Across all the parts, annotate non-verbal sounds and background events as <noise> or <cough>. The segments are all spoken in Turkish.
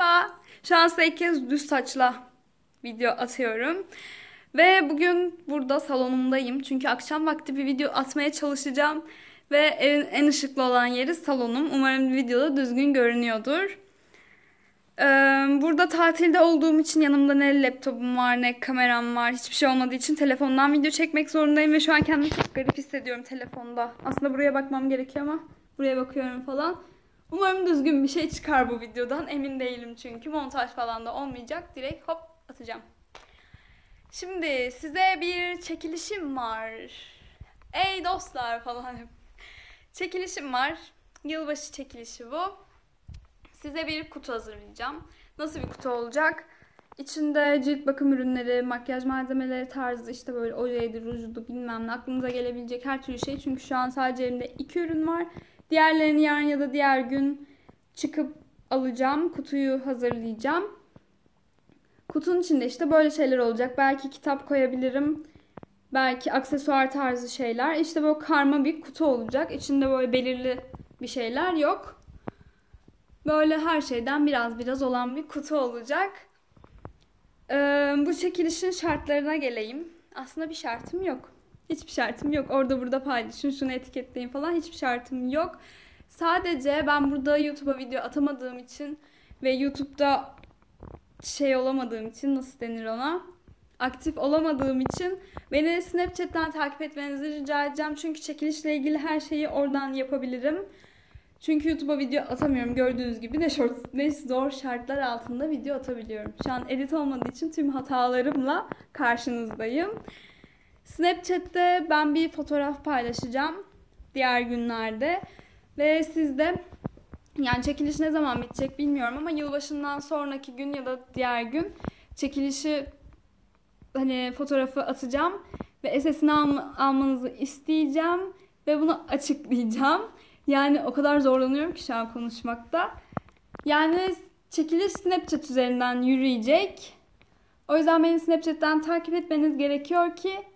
Merhaba. Şu ilk kez düz saçla video atıyorum. Ve bugün burada salonumdayım. Çünkü akşam vakti bir video atmaya çalışacağım. Ve evin en ışıklı olan yeri salonum. Umarım videoda düzgün görünüyordur. Burada tatilde olduğum için yanımda ne laptopum var ne kameram var. Hiçbir şey olmadığı için telefondan video çekmek zorundayım. Ve şu an kendimi çok garip hissediyorum telefonda. Aslında buraya bakmam gerekiyor ama buraya bakıyorum falan. Umarım düzgün bir şey çıkar bu videodan. Emin değilim çünkü. Montaj falan da olmayacak. Direkt hop atacağım. Şimdi size bir çekilişim var. Ey dostlar falan. <laughs> Çekilişim var. Yılbaşı çekilişi bu. Size bir kutu hazırlayacağım. Nasıl bir kutu olacak? İçinde cilt bakım ürünleri, makyaj malzemeleri tarzı işte böyle ojeydi, rujdu bilmem ne aklınıza gelebilecek her türlü şey. Çünkü şu an sadece elimde iki ürün var. Diğerlerini yarın ya da diğer gün çıkıp alacağım. Kutuyu hazırlayacağım. Kutunun içinde işte böyle şeyler olacak. Belki kitap koyabilirim. Belki aksesuar tarzı şeyler. İşte böyle karma bir kutu olacak. İçinde böyle belirli bir şeyler yok. Böyle her şeyden biraz biraz olan bir kutu olacak. Ee, bu çekilişin şartlarına geleyim. Aslında bir şartım yok. Hiçbir şartım yok. Orada burada paylaşın, şunu etiketleyin falan hiçbir şartım yok. Sadece ben burada YouTube'a video atamadığım için ve YouTube'da şey olamadığım için nasıl denir ona? Aktif olamadığım için beni Snapchat'ten takip etmenizi rica edeceğim. Çünkü çekilişle ilgili her şeyi oradan yapabilirim. Çünkü YouTube'a video atamıyorum gördüğünüz gibi ne, short, ne zor şartlar altında video atabiliyorum. Şu an edit olmadığı için tüm hatalarımla karşınızdayım. Snapchat'te ben bir fotoğraf paylaşacağım diğer günlerde ve siz de yani çekiliş ne zaman bitecek bilmiyorum ama yılbaşından sonraki gün ya da diğer gün çekilişi hani fotoğrafı atacağım ve SS'ini alma, almanızı isteyeceğim ve bunu açıklayacağım. Yani o kadar zorlanıyorum ki şu an konuşmakta. Yani çekiliş Snapchat üzerinden yürüyecek. O yüzden beni Snapchat'ten takip etmeniz gerekiyor ki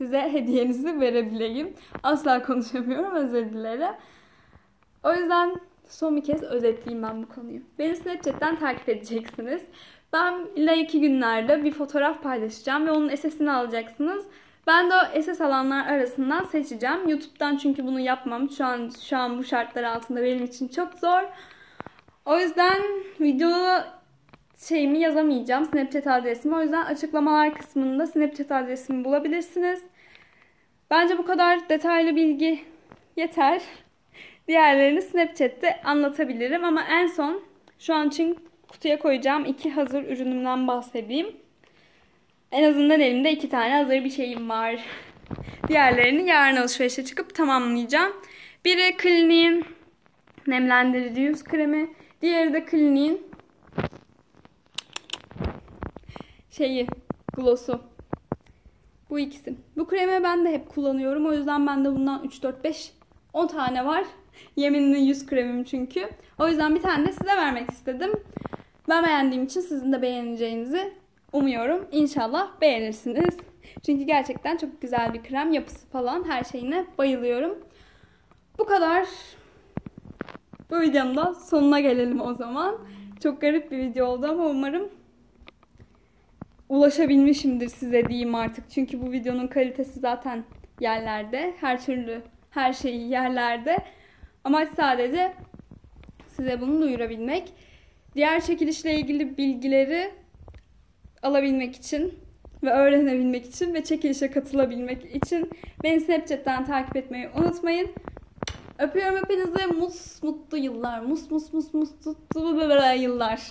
size hediyenizi verebileyim. Asla konuşamıyorum özür dilerim. O yüzden son bir kez özetleyeyim ben bu konuyu. Beni Snapchat'ten takip edeceksiniz. Ben ileriki günlerde bir fotoğraf paylaşacağım ve onun SS'ini alacaksınız. Ben de o SS alanlar arasından seçeceğim. YouTube'dan çünkü bunu yapmam. Şu an şu an bu şartlar altında benim için çok zor. O yüzden videoda şeyimi yazamayacağım. Snapchat adresimi. O yüzden açıklamalar kısmında Snapchat adresimi bulabilirsiniz. Bence bu kadar detaylı bilgi yeter. <laughs> Diğerlerini Snapchat'te anlatabilirim ama en son şu an için kutuya koyacağım iki hazır ürünümden bahsedeyim. En azından elimde iki tane hazır bir şeyim var. <laughs> Diğerlerini yarın alışverişe çıkıp tamamlayacağım. Biri Clinique'in nemlendirici yüz kremi. Diğeri de Clinique'in şeyi, gloss'u. Bu ikisi. Bu kremi ben de hep kullanıyorum. O yüzden bende bundan 3, 4, 5, 10 tane var. Yeminli yüz kremim çünkü. O yüzden bir tane de size vermek istedim. Ben beğendiğim için sizin de beğeneceğinizi umuyorum. İnşallah beğenirsiniz. Çünkü gerçekten çok güzel bir krem. Yapısı falan her şeyine bayılıyorum. Bu kadar. Bu videonun da sonuna gelelim o zaman. Çok garip bir video oldu ama umarım ulaşabilmişimdir size diyeyim artık. Çünkü bu videonun kalitesi zaten yerlerde. Her türlü her şeyi yerlerde. Amaç sadece size bunu duyurabilmek. Diğer çekilişle ilgili bilgileri alabilmek için ve öğrenebilmek için ve çekilişe katılabilmek için beni Snapchat'ten takip etmeyi unutmayın. Öpüyorum hepinizi. Mus mutlu yıllar. Mus mus mus mus mutlu yıllar.